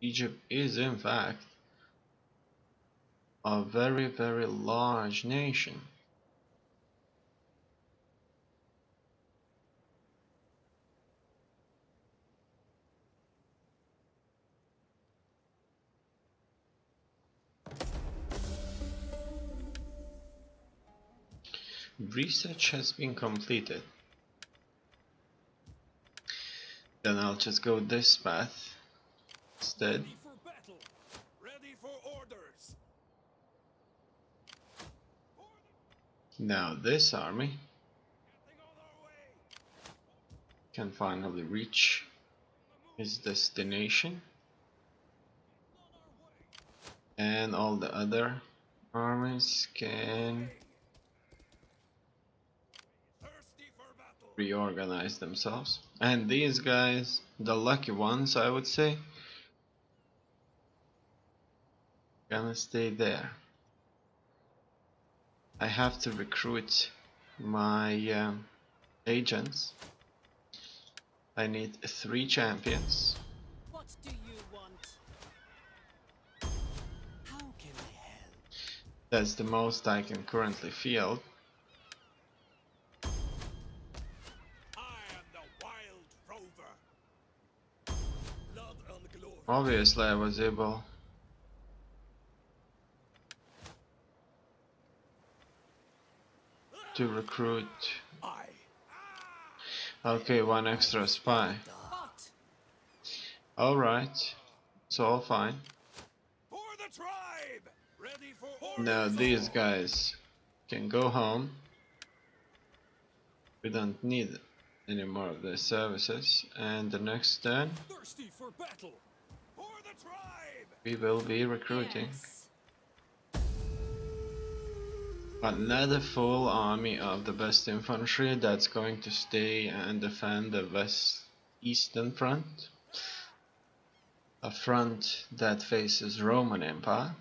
Egypt is in fact a very very large nation. Research has been completed. Then I'll just go this path instead. Ready for battle. Ready for orders. Now this army Getting on our way. can finally reach its destination and all the other armies can Thirsty for battle. reorganize themselves and these guys the lucky ones I would say gonna stay there I have to recruit my um, agents I need three champions What do you want? How can I help? that's the most I can currently field I am the wild rover. Blood and glory. obviously I was able to recruit okay one extra spy alright it's all fine For the tribe. Ready for. Now these guys can go home. We don't need any more of their services. And the next turn Thirsty for battle. For the tribe. we will be recruiting Yes. Another full army of the best infantry that's going to stay and defend the west eastern front. A front that faces Roman Empire.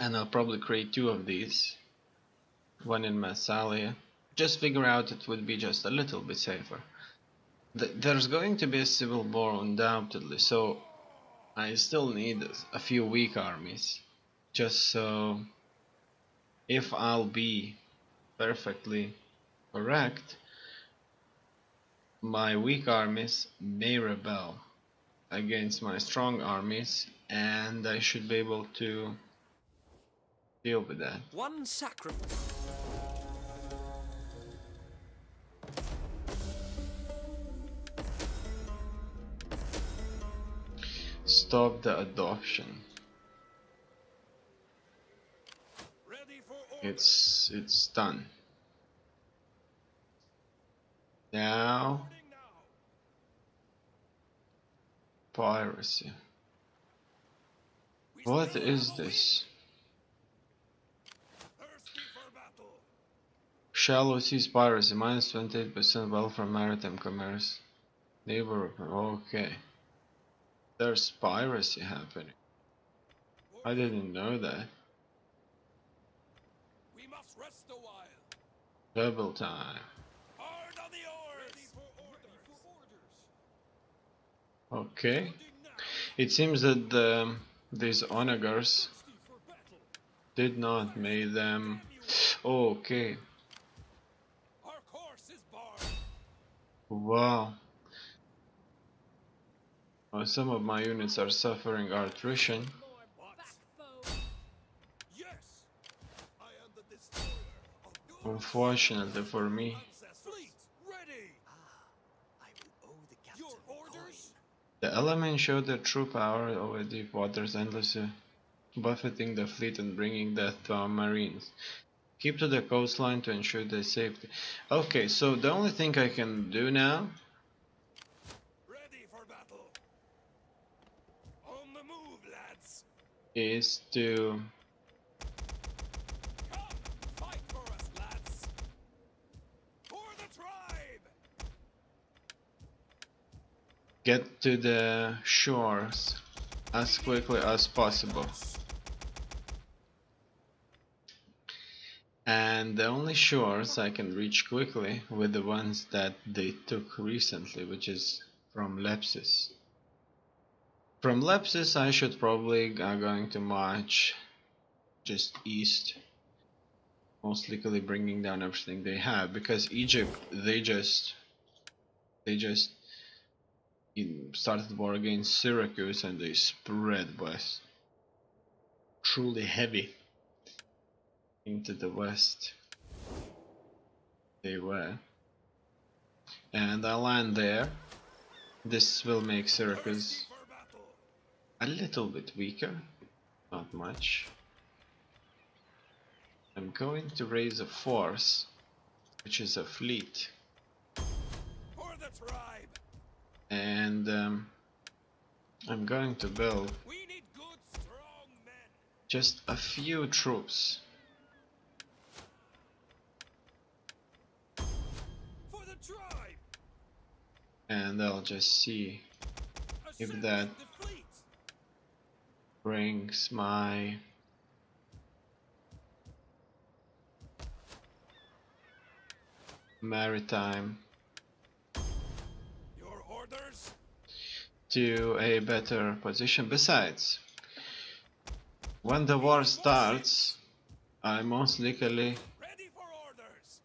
And I'll probably create two of these. One in Massalia. Just figure out it would be just a little bit safer. Th- There's going to be a civil war undoubtedly, so I still need a few weak armies. Just so if I'll be perfectly correct, my weak armies may rebel against my strong armies, and I should be able to deal with that. One sacrifice. Stop the adoption. Ready for orders. It's it's done. Now piracy. What is this? Shallow seas piracy, minus 28% wealth from maritime commerce. Neighbor, okay. There's piracy happening. I didn't know that. We must rest a while. Double time. Hard on the oars. Ready for orders. Okay. It seems that the, these onagers Thirsty for battle. did not make them. Okay. Our course is barred. Wow. Uh, some of my units are suffering attrition. More What? backbone. Yes. I am the destroyer of your Unfortunately for me. The elements show their true power over deep waters, endlessly buffeting the fleet and bringing death to our marines. Keep to the coastline to ensure their safety. Okay, so the only thing I can do now move, is to Come, fight for us, lads. For the tribe. Get to the shores as quickly as possible. And the only shores I can reach quickly were the ones that they took recently, which is from Lepsis. From Lepsis, I should probably are going to march just east, most likely bringing down everything they have because Egypt they just they just in, started war against Syracuse and they spread west, truly heavy into the west. They were, and I land there. This will make Syracuse a little bit weaker, not much. I'm going to raise a force, which is a fleet, For the tribe. And um, I'm going to build We need good, strong men. just a few troops. For the tribe. And I'll just see If that- brings my maritime to a better position. Besides, when the war starts, I most likely Ready for orders.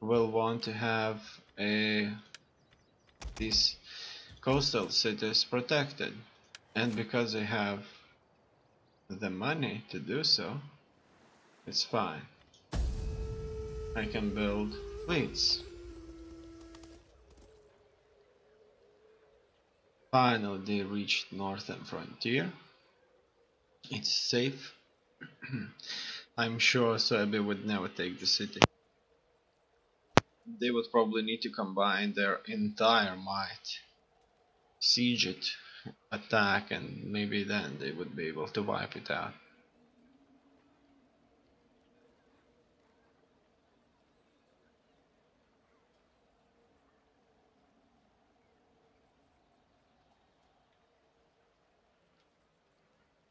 will want to have a these coastal cities protected and because I have the money to do so it's fine I can build fleets finally they reached northern frontier. It's safe. I'm sure Serbia would never take the city. They would probably need to combine their entire might, siege it, attack, and maybe then they would be able to wipe it out.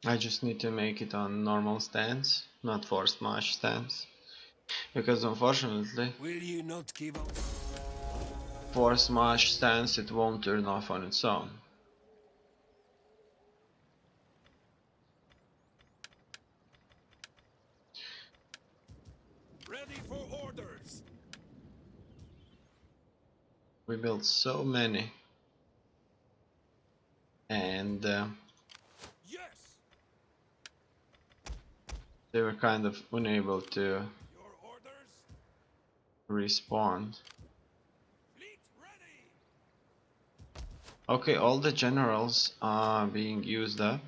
I just need to make it on normal stance, not forced march stance. Because unfortunately, Will you not give up? force march stance it won't turn off on its own. Ready for orders. We built so many and uh, Yes. They were kind of unable to respond. Okay, all the generals are being used up.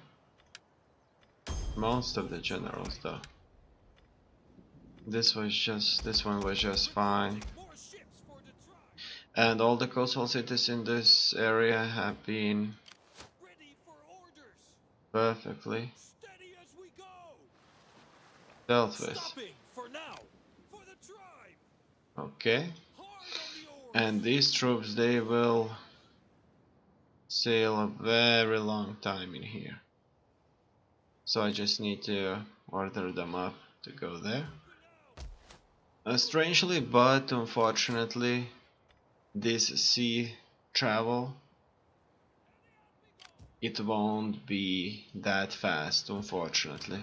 Most of the generals though. This was just this one was just fine. And all the coastal cities in this area have been perfectly Steady as we go. Dealt with. Stopping for now. For the tribe. Okay. Hard on the oars. And these troops they will sail a very long time in here. So I just need to order them up to go there. Uh, strangely but unfortunately this sea travel it won't be that fast unfortunately.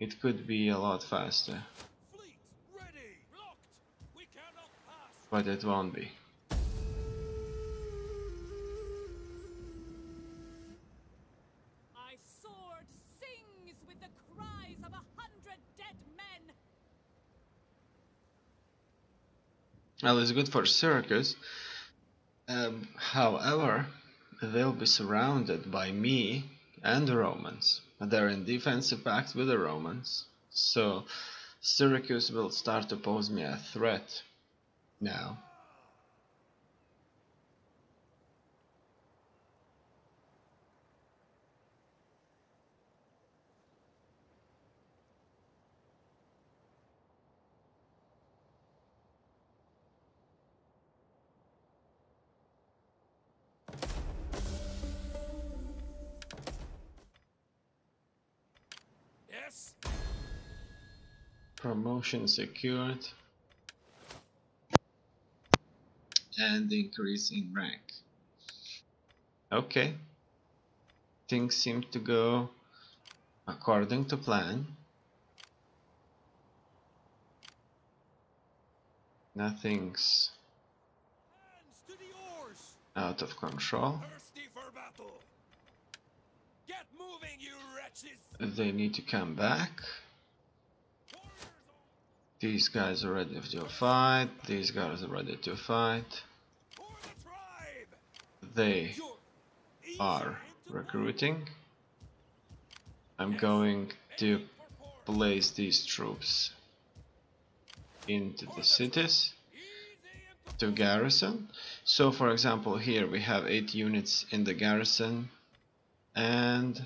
It could be a lot faster, Fleet ready. Locked. We cannot pass. but it won't be. My sword sings with the cries of a hundred dead men. Well, it's good for Syracuse. Um, however, they'll be surrounded by me and the Romans. They're in defensive pact with the Romans, so Syracuse will start to pose me a threat now. Yes. Promotion secured and increase in rank. Okay. Things seem to go according to plan. Nothing's Hands to the oars! out of control. Thirsty for battle! Get moving! They need to come back. These guys are ready to fight. These guys are ready to fight. They are recruiting. I'm going to place these troops into the cities to garrison. So for example here we have 8 units in the garrison and